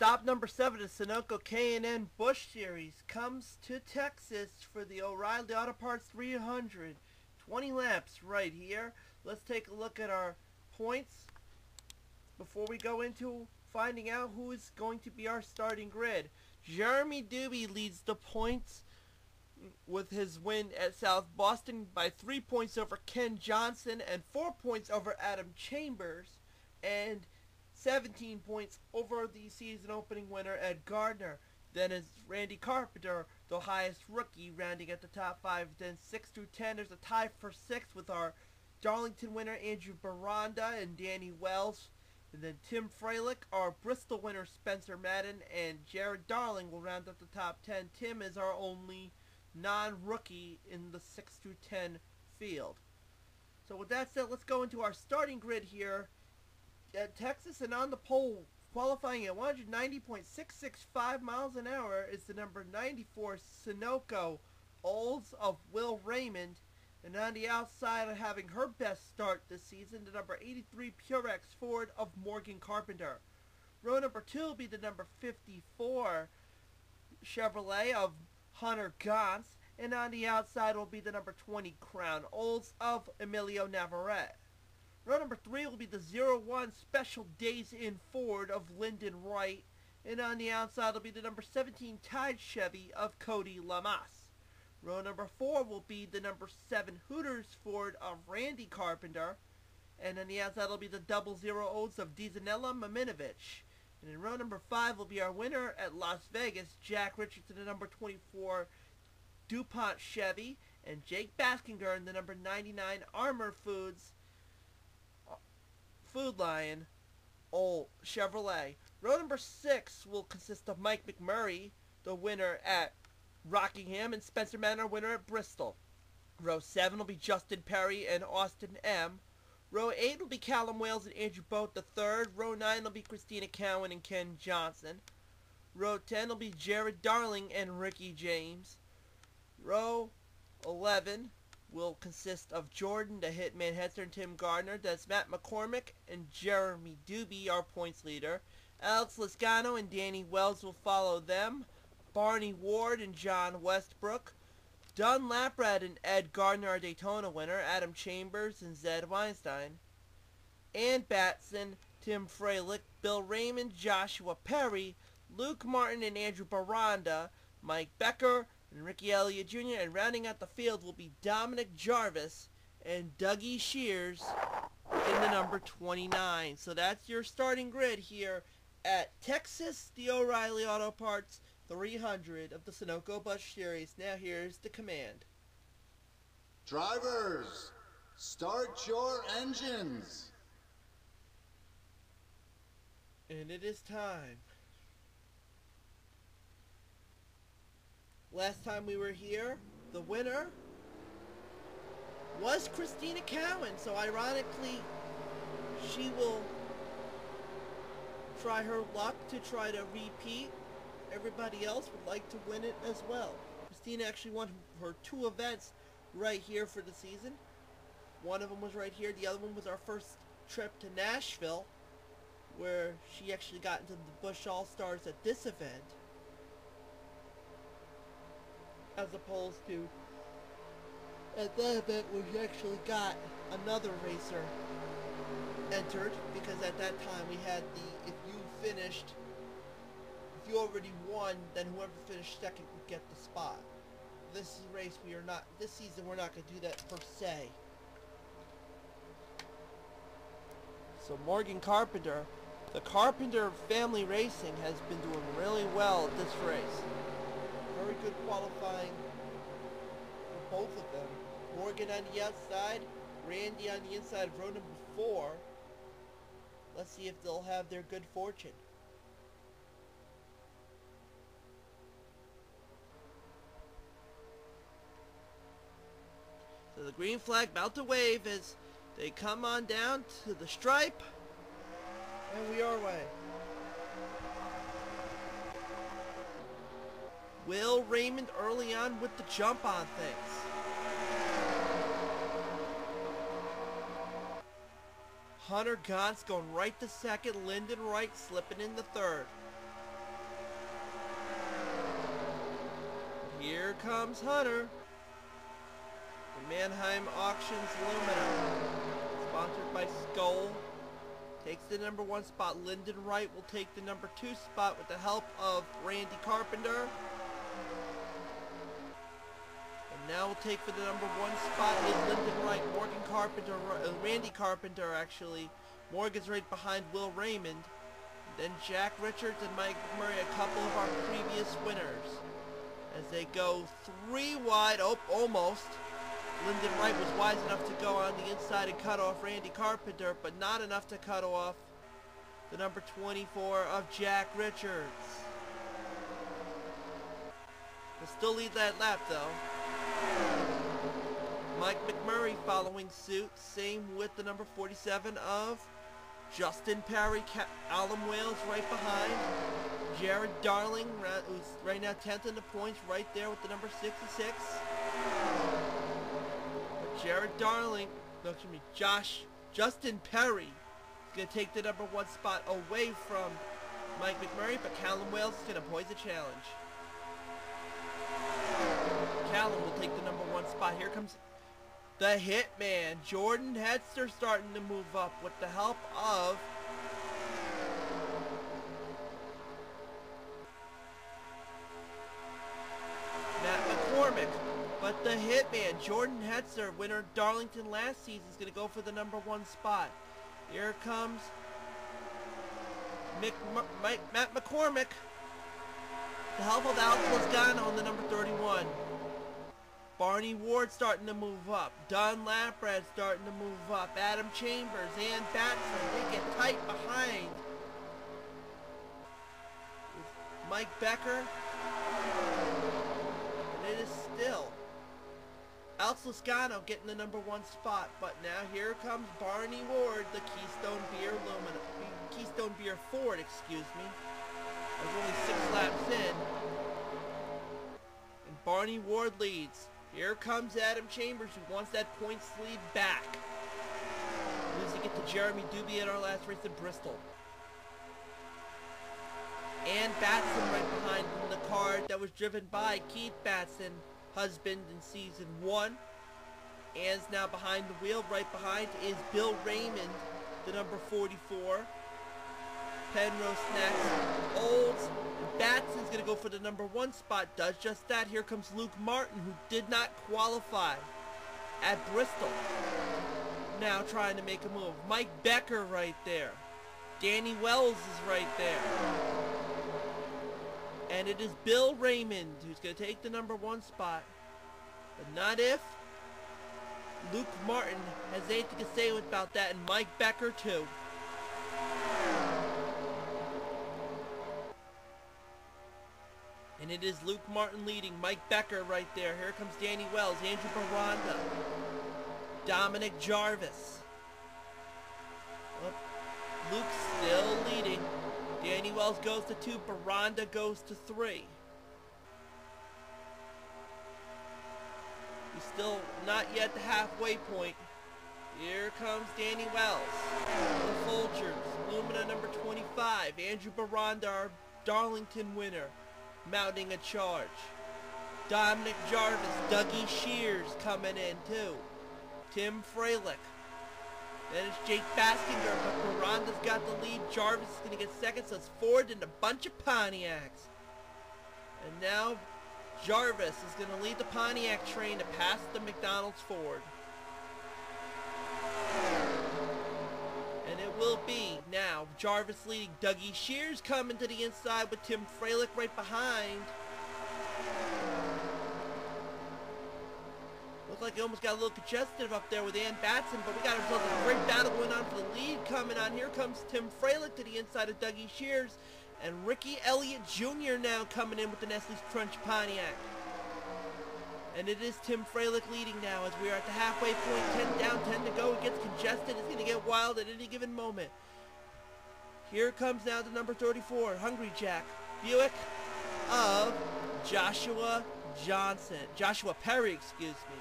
Stop number seven, the Sunoco K&N Busch Series comes to Texas for the O'Reilly Auto Parts 300. 20 laps right here. Let's take a look at our points before we go into finding out who is going to be our starting grid. Jeremy Doobie leads the points with his win at South Boston by three points over Ken Johnson and four points over Adam Chambers. And 17 points over the season opening winner Ed Gardner. Then is Randy Carpenter, the highest rookie, rounding at the top five. Then 6 through 10, there's a tie for 6 with our Darlington winner Andrew Baranda and Danny Wells. And then Tim Freilich, our Bristol winner Spencer Madden, and Jared Darling will round up the top 10. Tim is our only non-rookie in the 6 through 10 field. So with that said, let's go into our starting grid here at Texas and on the pole qualifying at 190.665 miles an hour is the number 94 Sunoco Olds of Will Raymond. And on the outside having her best start this season, the number 83 Purex Ford of Morgan Carpenter. Row number 2 will be the number 54 Chevrolet of Hunter Gantz. And on the outside will be the number 20 Crown Olds of Emilio Navarrete. Row number three will be the 01 Special Days in Ford of Lyndon Wright. And on the outside will be the number 17 Tide Chevy of Cody Lamas. Row number four will be the number 7 Hooters Ford of Randy Carpenter. And on the outside will be the double zero O's of Dizanella Maminovich. And in row number five will be our winner at Las Vegas, Jack Richardson, the number 24 DuPont Chevy, and Jake Baskinger in the number 99 Armor Foods Food Lion, Old Chevrolet. Row number six will consist of Mike McMurray, the winner at Rockingham, and Spencer Manor, winner at Bristol. Row seven will be Justin Perry and Austin M. Row eight will be Callum Wales and Andrew Boat the third. Row nine will be Christina Cowan and Ken Johnson. Row ten will be Jared Darling and Ricky James. Row eleven will consist of Jordan, the Hitman Hetzer, and Tim Gardner. That's Matt McCormick and Jeremy Doobie, our points leader. Alex Lascano and Danny Wells will follow them. Barney Ward and John Westbrook. Don Laprad and Ed Gardner, our Daytona winner. Adam Chambers and Zed Weinstein. Ann Batson, Tim Freilich, Bill Raymond, Joshua Perry, Luke Martin and Andrew Baranda, Mike Becker, and Ricky Elliott Jr. And rounding out the field will be Dominic Jarvis and Dougie Shears in the number 29. So that's your starting grid here at Texas, the O'Reilly Auto Parts 300 of the Sunoco Busch Series. Now here's the command. Drivers, start your engines. And it is time. Last time we were here, the winner was Christina Cowan. So ironically, she will try her luck to try to repeat. Everybody else would like to win it as well. Christina actually won her two events right here for the season. One of them was right here. The other one was our first trip to Nashville, where she actually got into the Busch All-Stars at this event as opposed to at that event we actually got another racer entered because at that time we had the if you finished if you already won then whoever finished second would get the spot. This race we are not this season we're not going to do that per se. So Morgan Carpenter the Carpenter family racing has been doing really well at this race qualifying for both of them. Morgan on the outside, Randy on the inside of row number four. Let's see if they'll have their good fortune. So the green flag about to wave as they come on down to the stripe. And we are away. Will Raymond early on with the jump on things. Hunter Gontz going right to second. Lyndon Wright slipping in the third. Here comes Hunter. The Manheim Auctions Lumina. Sponsored by Skull. Takes the number one spot. Lyndon Wright will take the number two spot with the help of Randy Carpenter now we'll take for the number one spot is Lyndon Wright, Morgan Carpenter, uh, Randy Carpenter actually. Morgan's right behind Will Raymond. Then Jack Richards and Mike McMurray, a couple of our previous winners. As they go three wide, oh, almost. Lyndon Wright was wise enough to go on the inside and cut off Randy Carpenter, but not enough to cut off the number 24 of Jack Richards. They still lead that lap though. Mike McMurray following suit, same with the number 47 of Justin Perry, Alum Wales right behind. Jared Darling, who's right now 10th in the points, right there with the number 66. But Jared Darling, no, excuse me, Josh, Justin Perry is going to take the number one spot away from Mike McMurray, but Callum Wales is going to poise the challenge. Callum will take the number one spot. Here comes the Hitman, Jordan Hetzer starting to move up with the help of Matt McCormick. But the Hitman, Jordan Hetzer, winner Darlington last season, is going to go for the number one spot. Here comes Mick, Mike, Matt McCormick. The help of Alex Lozano on the number 31. Barney Ward starting to move up. Don Laprad starting to move up. Adam Chambers and Batson, they get tight behind. Mike Becker. And it is still Alex Lascano getting the number one spot. But now here comes Barney Ward, the Keystone Beer Lumina. Keystone Beer Ford, excuse me. There's only six laps in. And Barney Ward leads. Here comes Adam Chambers who wants that points lead back. Losing it to Jeremy Doobie at our last race in Bristol. And Batson right behind in the car that was driven by Keith Batson, husband in season one. And now behind the wheel, right behind is Bill Raymond, the number 44. Penrose next. Olds. Batson's going to go for the number one spot. Does just that. Here comes Luke Martin, who did not qualify at Bristol. Now trying to make a move. Mike Becker right there. Danny Wells is right there. And it is Bill Raymond who's going to take the number one spot. But not if Luke Martin has anything to say about that, and Mike Becker too. And it is Luke Martin leading. Mike Becker right there. Here comes Danny Wells. Andrew Baranda. Dominic Jarvis. Oh, Luke's still leading. Danny Wells goes to two. Baranda goes to three. He's still not yet the halfway point. Here comes Danny Wells. The Folgers. Lumina number 25. Andrew Baranda, our Darlington winner mounting a charge. Dominic Jarvis, Dougie Shears coming in too. Tim Freilich. Then it's Jake Baskinger, but Baranda's got the lead. Jarvis is going to get second, so it's Ford and a bunch of Pontiacs. And now Jarvis is going to lead the Pontiac train to pass the McDonald's Ford. Will be now Jarvis leading Dougie Shears coming to the inside with Tim Freilich right behind. Looks like it almost got a little congested up there with Ann Batson, but we got ourselves a great battle going on for the lead coming on. Here comes Tim Freilich to the inside of Dougie Shears. And Ricky Elliott Jr. now coming in with the Nestle's Crunch Pontiac. And it is Tim Freilich leading now as we are at the halfway point. 10 down, 10 to go. It gets congested. It's going to get wild at any given moment. Here comes now the number 34, Hungry Jack. Buick of Joshua Johnson. Joshua Perry, excuse me.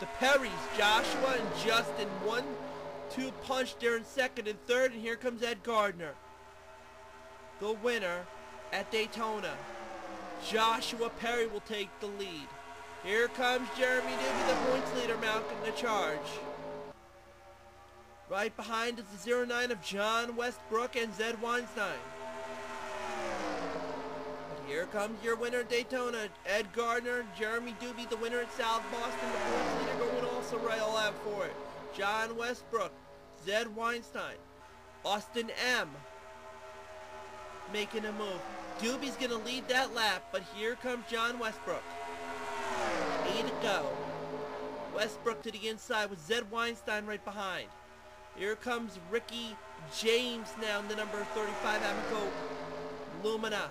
The Perrys, Joshua and Justin. One, two punch there in second and third. And here comes Ed Gardner. The winner at Daytona. Joshua Perry will take the lead. Here comes Jeremy Doobie, the points leader, mounting the charge. Right behind is the 09 of John Westbrook and Zed Weinstein. Here comes your winner Daytona, Ed Gardner, Jeremy Doobie, the winner at South Boston, the points leader going also right all out for it. John Westbrook, Zed Weinstein, Austin M. Making a move. Doobie's going to lead that lap, but here comes John Westbrook. To go. Westbrook to the inside with Zed Weinstein right behind. Here comes Ricky James now in the number 35 Amico Lumina.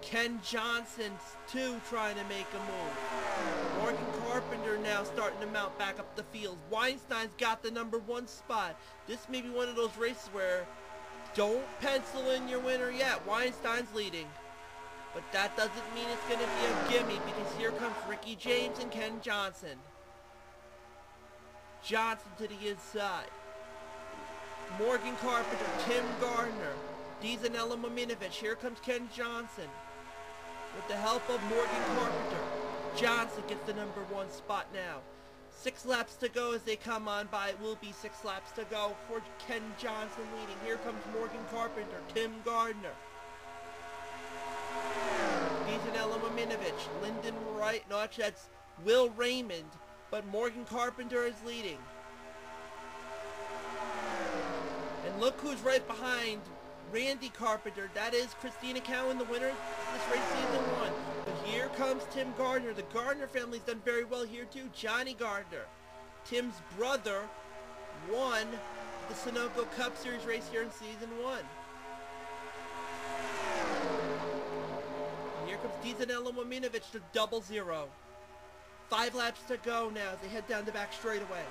Ken Johnson too trying to make a move. Morgan Carpenter now starting to mount back up the field. Weinstein's got the number one spot. This may be one of those races where don't pencil in your winner yet. Weinstein's leading. But that doesn't mean it's going to be a gimme because here comes Ricky James and Ken Johnson. Johnson to the inside. Morgan Carpenter, Tim Gardner, Dizanella Maminovich. Here comes Ken Johnson. With the help of Morgan Carpenter, Johnson gets the number one spot now. Six laps to go as they come on by. It will be six laps to go for Ken Johnson leading. Here comes Morgan Carpenter, Tim Gardner. Dizanella Maminovich, Lyndon Wright. No, actually that's Will Raymond. But Morgan Carpenter is leading. And look who's right behind Randy Carpenter. That is Christina Cowan, the winner of this race season one. But here comes Tim Gardner. The Gardner family's done very well here too. Johnny Gardner, Tim's brother, won the Sunoco Cup Series race here in season one. And here comes Dizanella Maminovich to double zero. Five laps to go now as they head down the back straightaway.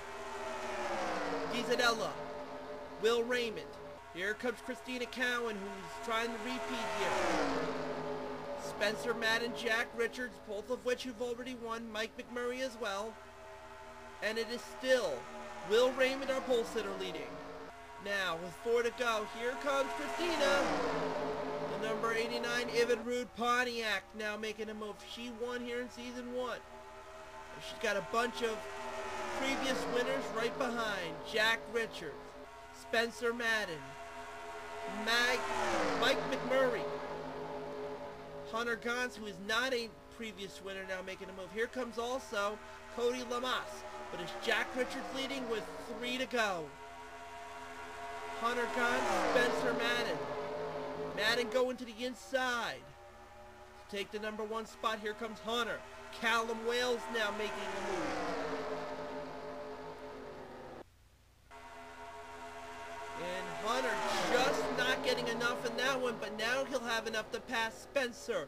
Dizanella, Will Raymond. Here comes Christina Cowan, who's trying to repeat here. Spencer Madden, and Jack Richards, both of which have already won. Mike McMurray as well. And it is still Will Raymond, our pole sitter, leading. Now, with four to go, here comes Christina. Number 89 Evinrude Pontiac now making a move. She won here in season one. She's got a bunch of previous winners right behind. Jack Richards, Spencer Madden, Mag, Mike McMurray, Hunter Gons, who is not a previous winner, now making a move. Here comes also Cody Lamas, but it's Jack Richards leading with three to go. Hunter Gons, Spencer Madden. Madden going to the inside. To take the number one spot, here comes Hunter. Callum Wales now making a move. And Hunter just not getting enough in that one, but now he'll have enough to pass Spencer.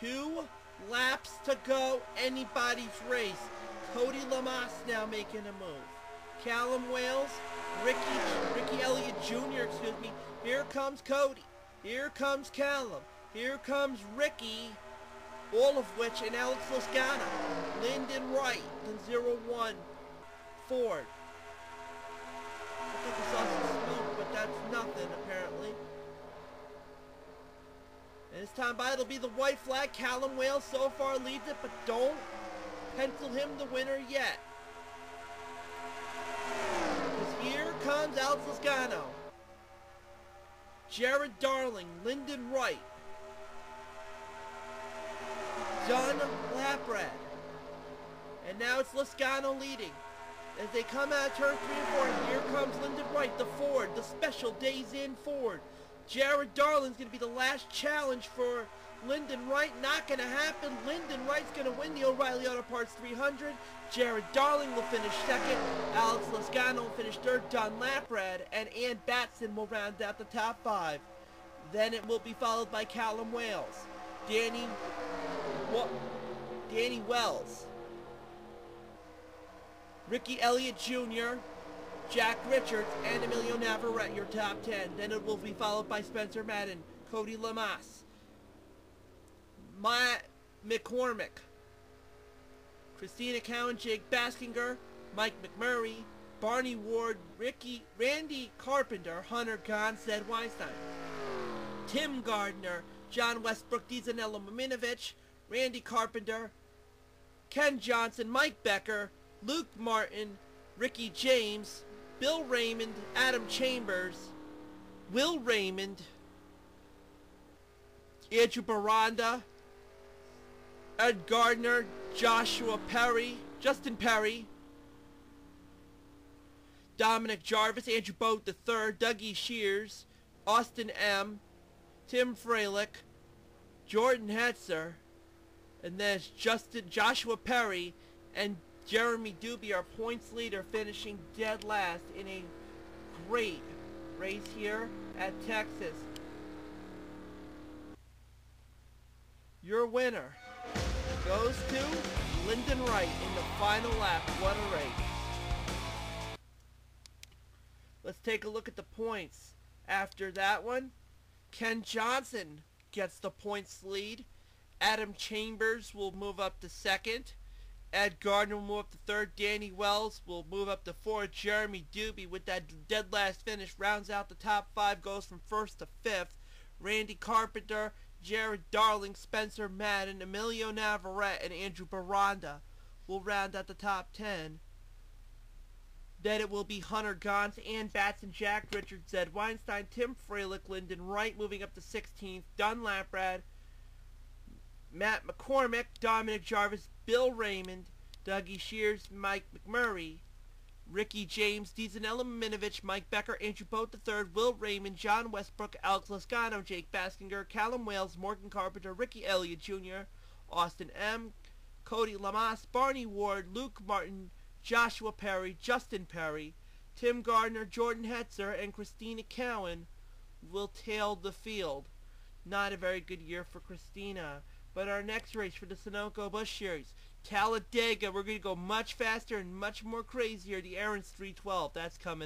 Two laps to go, anybody's race. Cody Lamas now making a move. Callum Wales, Ricky, Ricky Elliott Jr., excuse me. Here comes Cody. Here comes Callum. Here comes Ricky. All of which, and Alex Loscana. Lyndon Wright, the 01 Ford. I think we saw some smoke, but that's nothing, apparently. And this time by, it'll be the white flag. Callum Wales so far leads it, but don't pencil him the winner yet. Because here comes Alex Loscano. Jared Darling, Lyndon Wright, John Laprad. And now it's Loscano leading. As they come out of turn 3 and 4, here comes Lyndon Wright, the Ford, the special Days In Ford. Jared Darling's going to be the last challenge for Lyndon Wright. Not going to happen. Lyndon Wright's going to win the O'Reilly Auto Parts 300. Jared Darling will finish second. Alex Loscano will finish third. Don Laprad and Ann Batson will round out the top five. Then it will be followed by Callum Wales, Danny, what, Danny Wells, Ricky Elliott Jr., Jack Richards, and Emilio Navarrete, your top 10. Then it will be followed by Spencer Madden, Cody Lamas, Matt McCormick, Christina Cowan, Jake Baskinger, Mike McMurray, Barney Ward, Ricky, Randy Carpenter, Hunter Gonstead Weinstein, Tim Gardner, John Westbrook, Dizanella Maminovich, Randy Carpenter, Ken Johnson, Mike Becker, Luke Martin, Ricky James, Bill Raymond, Adam Chambers, Will Raymond, Andrew Baranda, Ed Gardner, Joshua Perry, Justin Perry, Dominic Jarvis, Andrew Boat III, Dougie Shears, Austin M., Tim Freilich, Jordan Hetzer, and then Justin Joshua Perry and Jeremy Doobie, our points leader, finishing dead last in a great race here at Texas. Your winner goes to Lyndon Wright in the final lap. What a race. Let's take a look at the points. After that one, Ken Johnson gets the points lead. Adam Chambers will move up to second. Ed Gardner will move up to third. Danny Wells will move up to fourth. Jeremy Doobie with that dead last finish rounds out the top five, goes from first to fifth. Randy Carpenter, Jared Darling, Spencer Madden, Emilio Navarrete, and Andrew Baranda will round out the top ten. Then it will be Hunter Gauntz, Ann Batson, Jack Richards, Zed Weinstein, Tim Freilich, Lyndon Wright moving up to 16th, Don Laprad, Matt McCormick, Dominic Jarvis, Bill Raymond, Dougie Shears, Mike McMurray, Ricky James, Dizanella Minovich, Mike Becker, Andrew Boat III, Will Raymond, John Westbrook, Alex Lascano, Jake Baskinger, Callum Wales, Morgan Carpenter, Ricky Elliott Jr., Austin M., Cody Lamas, Barney Ward, Luke Martin, Joshua Perry, Justin Perry, Tim Gardner, Jordan Hetzer, and Christina Cowan will tail the field. Not a very good year for Christina. But our next race for the Sunoco Busch Series, Talladega, we're going to go much faster and much more crazier. The Aaron's 312, that's coming